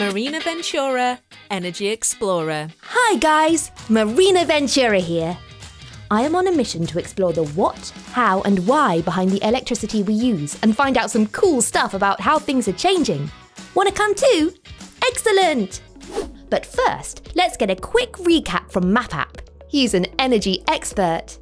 Marina Ventura, Energy Explorer. Hi guys, Marina Ventura here. I am on a mission to explore the what, how, and why behind the electricity we use and find out some cool stuff about how things are changing. Wanna come too? Excellent! But first, let's get a quick recap from MapApp. He's an energy expert.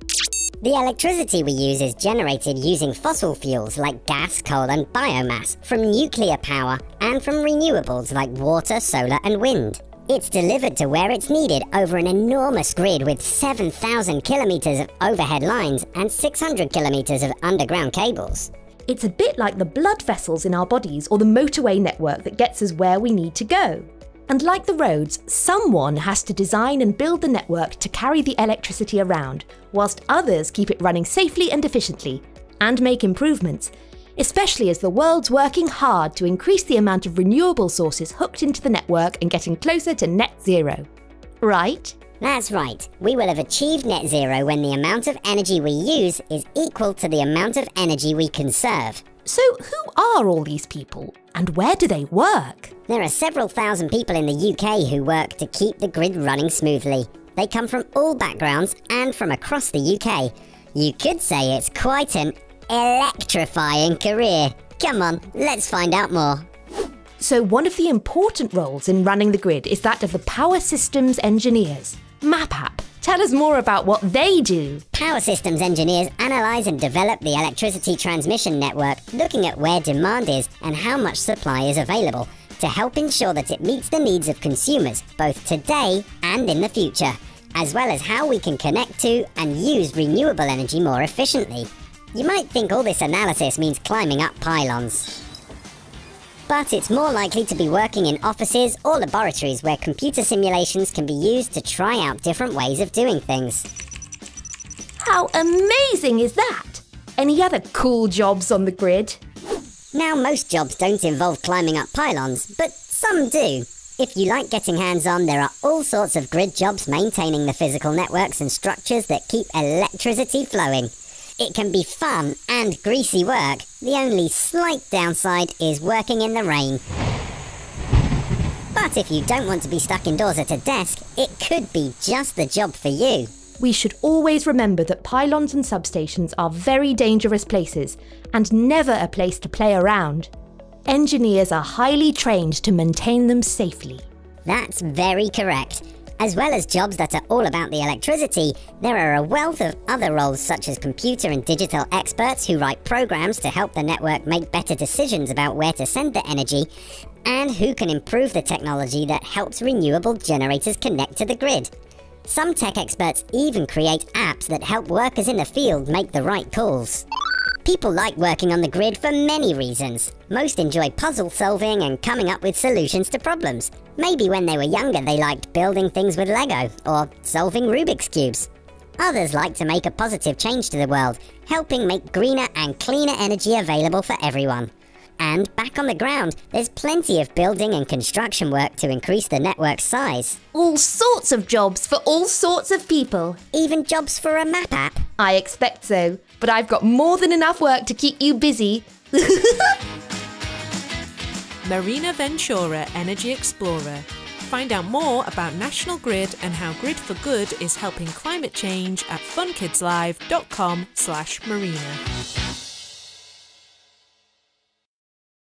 The electricity we use is generated using fossil fuels like gas, coal, and biomass, from nuclear power, and from renewables like water, solar, and wind. It's delivered to where it's needed over an enormous grid with 7,000 kilometres of overhead lines and 600 kilometres of underground cables. It's a bit like the blood vessels in our bodies or the motorway network that gets us where we need to go. And like the roads, someone has to design and build the network to carry the electricity around, whilst others keep it running safely and efficiently, and make improvements, especially as the world's working hard to increase the amount of renewable sources hooked into the network and getting closer to net zero. Right? That's right. We will have achieved net zero when the amount of energy we use is equal to the amount of energy we conserve. So, who are all these people and where do they work? There are several thousand people in the UK who work to keep the grid running smoothly. They come from all backgrounds and from across the UK. You could say it's quite an electrifying career. Come on, let's find out more. So, one of the important roles in running the grid is that of the power systems engineers. MapApp Tell us more about what they do. Power systems engineers analyse and develop the electricity transmission network, looking at where demand is and how much supply is available to help ensure that it meets the needs of consumers both today and in the future, as well as how we can connect to and use renewable energy more efficiently. You might think all this analysis means climbing up pylons but it's more likely to be working in offices or laboratories where computer simulations can be used to try out different ways of doing things. How amazing is that? Any other cool jobs on the grid? Now, most jobs don't involve climbing up pylons, but some do. If you like getting hands on, there are all sorts of grid jobs maintaining the physical networks and structures that keep electricity flowing. It can be fun and greasy work. The only slight downside is working in the rain. But if you don't want to be stuck indoors at a desk, it could be just the job for you. We should always remember that pylons and substations are very dangerous places and never a place to play around. Engineers are highly trained to maintain them safely. That's very correct. As well as jobs that are all about the electricity, there are a wealth of other roles such as computer and digital experts who write programs to help the network make better decisions about where to send the energy, and who can improve the technology that helps renewable generators connect to the grid. Some tech experts even create apps that help workers in the field make the right calls. People like working on the grid for many reasons. Most enjoy puzzle solving and coming up with solutions to problems. Maybe when they were younger they liked building things with Lego or solving Rubik's Cubes. Others like to make a positive change to the world, helping make greener and cleaner energy available for everyone. And back on the ground, there's plenty of building and construction work to increase the network's size. All sorts of jobs for all sorts of people. Even jobs for a map app. I expect so, but I've got more than enough work to keep you busy. Marina Ventura Energy Explorer. Find out more about National Grid and how Grid for Good is helping climate change at funkidslive.com slash marina.